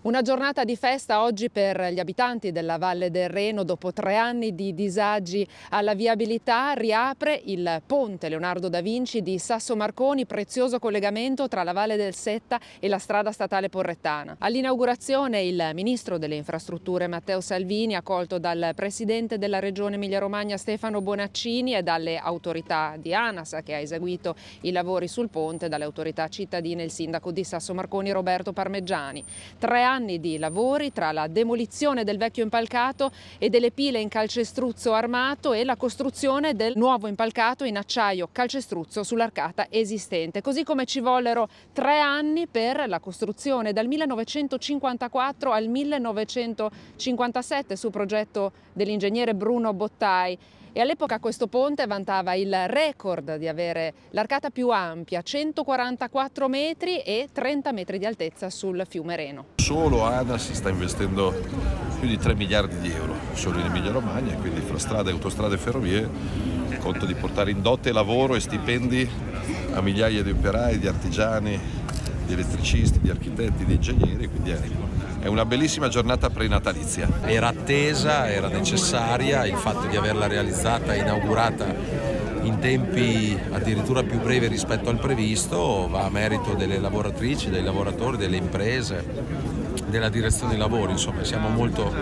Una giornata di festa oggi per gli abitanti della Valle del Reno. Dopo tre anni di disagi alla viabilità riapre il ponte Leonardo da Vinci di Sasso Marconi, prezioso collegamento tra la Valle del Setta e la strada statale porrettana. All'inaugurazione il ministro delle infrastrutture Matteo Salvini, accolto dal presidente della regione Emilia-Romagna Stefano Bonaccini e dalle autorità di ANAS che ha eseguito i lavori sul ponte, dalle autorità cittadine il sindaco di Sasso Marconi Roberto Parmeggiani. Tre anni di lavori tra la demolizione del vecchio impalcato e delle pile in calcestruzzo armato e la costruzione del nuovo impalcato in acciaio calcestruzzo sull'arcata esistente, così come ci vollero tre anni per la costruzione dal 1954 al 1957 su progetto dell'ingegnere Bruno Bottai e all'epoca questo ponte vantava il record di avere l'arcata più ampia, 144 metri e 30 metri di altezza sul fiume Reno. Solo ANAS sta investendo più di 3 miliardi di euro solo in Emilia Romagna, quindi fra strade, autostrade e ferrovie conto di portare in dote lavoro e stipendi a migliaia di operai, di artigiani, di elettricisti, di architetti, di ingegneri, quindi è una bellissima giornata prenatalizia. Era attesa, era necessaria, il fatto di averla realizzata e inaugurata in tempi addirittura più brevi rispetto al previsto va a merito delle lavoratrici, dei lavoratori, delle imprese, della direzione dei lavori, insomma siamo molto,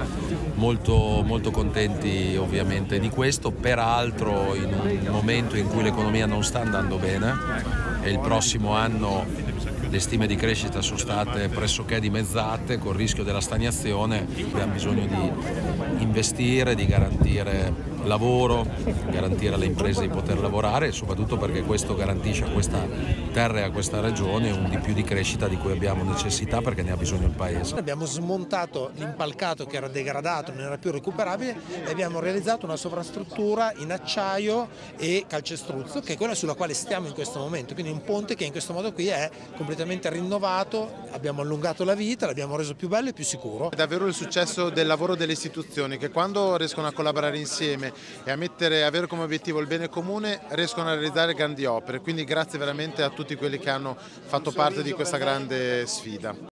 molto, molto contenti ovviamente di questo, peraltro in un momento in cui l'economia non sta andando bene e il prossimo anno le stime di crescita sono state pressoché dimezzate con il rischio della stagnazione, abbiamo bisogno di investire, di garantire lavoro, garantire alle imprese di poter lavorare e soprattutto perché questo garantisce a questa terra e a questa regione un di più di crescita di cui abbiamo necessità perché ne ha bisogno il Paese. Abbiamo smontato l'impalcato che era degradato, non era più recuperabile e abbiamo realizzato una sovrastruttura in acciaio e calcestruzzo che è quella sulla quale stiamo in questo momento, quindi un ponte che in questo modo qui è completamente rinnovato, abbiamo allungato la vita, l'abbiamo reso più bello e più sicuro. È davvero il successo del lavoro delle istituzioni che quando riescono a collaborare insieme e a mettere, avere come obiettivo il bene comune riescono a realizzare grandi opere, quindi grazie veramente a tutti quelli che hanno fatto parte di questa grande sfida.